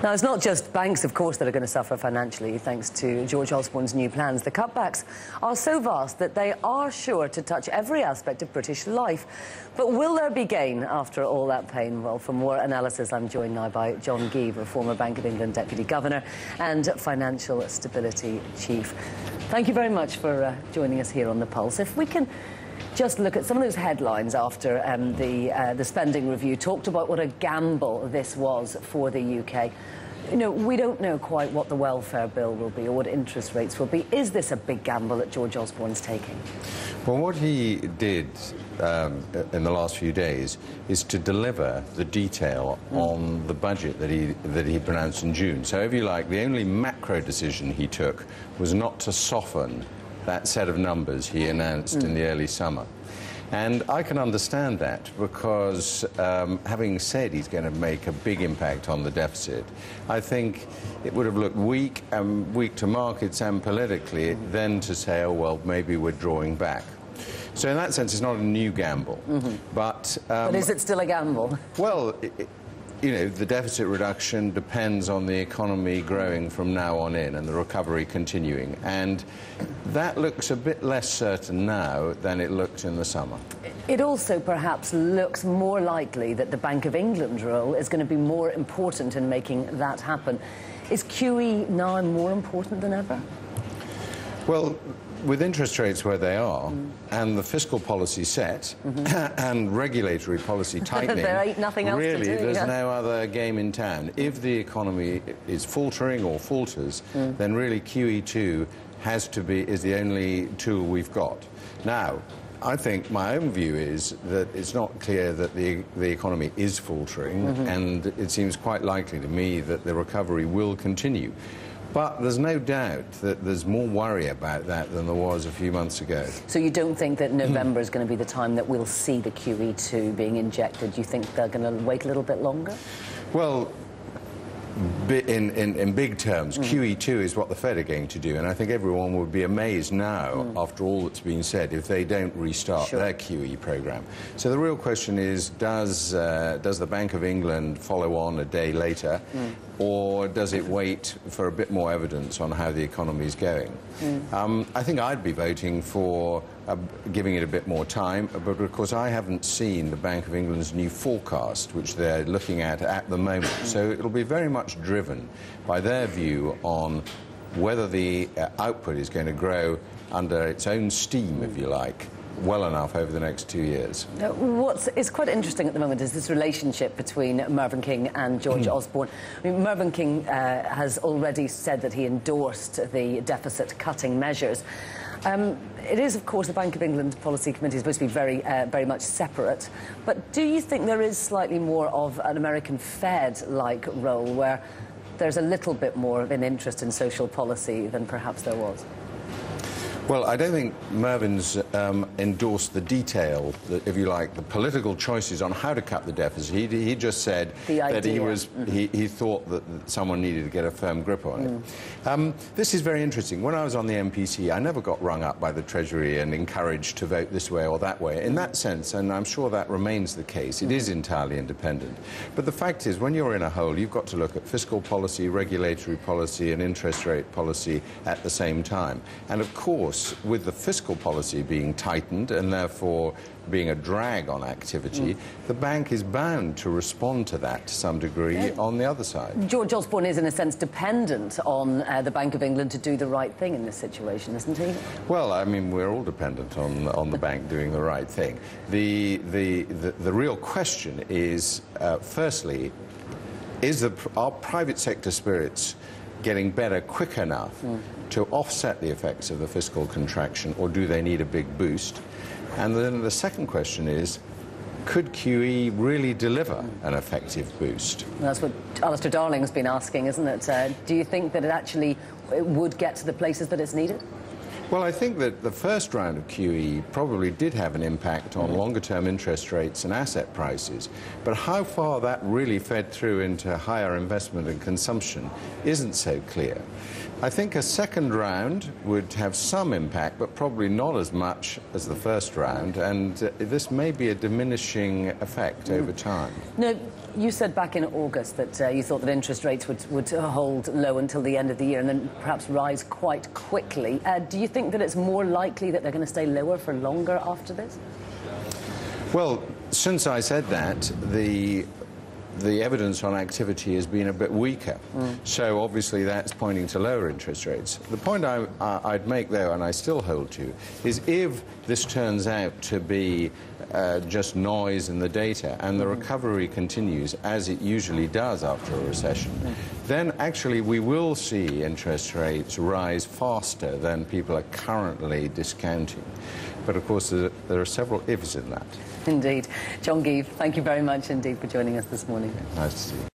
Now, it's not just banks, of course, that are going to suffer financially thanks to George Osborne's new plans. The cutbacks are so vast that they are sure to touch every aspect of British life. But will there be gain after all that pain? Well, for more analysis, I'm joined now by John Gieve, a former Bank of England Deputy Governor and Financial Stability Chief. Thank you very much for uh, joining us here on The Pulse. If we can just look at some of those headlines after um, the, uh, the spending review talked about what a gamble this was for the UK. You know, we don't know quite what the welfare bill will be or what interest rates will be. Is this a big gamble that George Osborne's taking? Well, what he did um, in the last few days is to deliver the detail mm. on the budget that he, that he pronounced in June. So, if you like, the only macro decision he took was not to soften that set of numbers he announced mm. in the early summer. And I can understand that because um, having said he's going to make a big impact on the deficit, I think it would have looked weak and weak to markets and politically then to say, oh, well, maybe we're drawing back. So in that sense, it's not a new gamble. Mm -hmm. But, um, but is it still a gamble? Well, it, you know, the deficit reduction depends on the economy growing from now on in and the recovery continuing. And that looks a bit less certain now than it looked in the summer. It also perhaps looks more likely that the Bank of England role is going to be more important in making that happen. Is QE now more important than ever? Well, with interest rates where they are mm. and the fiscal policy set mm -hmm. and regulatory policy tightening, there ain't nothing else really, to do, there's yeah. no other game in town. If the economy is faltering or falters, mm. then really QE2 has to be is the only tool we've got. Now, I think my own view is that it's not clear that the, the economy is faltering, mm -hmm. and it seems quite likely to me that the recovery will continue. But there's no doubt that there's more worry about that than there was a few months ago. So you don't think that November is going to be the time that we'll see the QE2 being injected? Do you think they're going to wait a little bit longer? Well, in, in, in, big terms, mm. QE2 is what the Fed are going to do, and I think everyone would be amazed now, mm. after all that's been said, if they don't restart sure. their QE program. So the real question is, does, uh, does the Bank of England follow on a day later, mm. Or does it wait for a bit more evidence on how the economy is going? Mm. Um, I think I'd be voting for uh, giving it a bit more time. But of course, I haven't seen the Bank of England's new forecast, which they're looking at at the moment. So it'll be very much driven by their view on whether the uh, output is going to grow under its own steam, if you like, well enough over the next two years. What is quite interesting at the moment is this relationship between Mervyn King and George hmm. Osborne. I mean, Mervyn King uh, has already said that he endorsed the deficit cutting measures. Um, it is, of course, the Bank of England Policy Committee is supposed to be very, uh, very much separate. But do you think there is slightly more of an American Fed-like role where there's a little bit more of an interest in social policy than perhaps there was? Well, I don't think Mervyn's um, endorsed the detail, if you like, the political choices on how to cut the deficit. He, he just said that he was mm -hmm. he, he, thought that someone needed to get a firm grip on it. Mm. Um, this is very interesting. When I was on the MPC, I never got rung up by the Treasury and encouraged to vote this way or that way. In that sense, and I'm sure that remains the case, it mm. is entirely independent. But the fact is, when you're in a hole, you've got to look at fiscal policy, regulatory policy, and interest rate policy at the same time. And of course course, with the fiscal policy being tightened and therefore being a drag on activity, mm. the bank is bound to respond to that to some degree yeah. on the other side. George Osborne is, in a sense, dependent on uh, the Bank of England to do the right thing in this situation, isn't he? Well, I mean, we're all dependent on, on the bank doing the right thing. The, the, the, the real question is, uh, firstly, is the, our private sector spirits getting better quick enough mm to offset the effects of the fiscal contraction, or do they need a big boost? And then the second question is, could QE really deliver an effective boost? That's what Alistair Darling's been asking, isn't it? Uh, do you think that it actually it would get to the places that it's needed? Well, I think that the first round of QE probably did have an impact on mm. longer term interest rates and asset prices, but how far that really fed through into higher investment and consumption isn't so clear. I think a second round would have some impact, but probably not as much as the first round, and uh, this may be a diminishing effect mm. over time. No, you said back in August that uh, you thought that interest rates would, would hold low until the end of the year and then perhaps rise quite quickly. Uh, do you think that it's more likely that they're going to stay lower for longer after this? Well, since I said that, the the evidence on activity has been a bit weaker. Mm. So obviously that's pointing to lower interest rates. The point I, would make, though, and I still hold to, is if this turns out to be uh, just noise in the data and the mm. recovery continues, as it usually does after a recession, mm. then actually we will see interest rates rise faster than people are currently discounting. But of course, there are several ifs in that. Indeed. John Gieve, thank you very much indeed for joining us this morning. Nice to see you.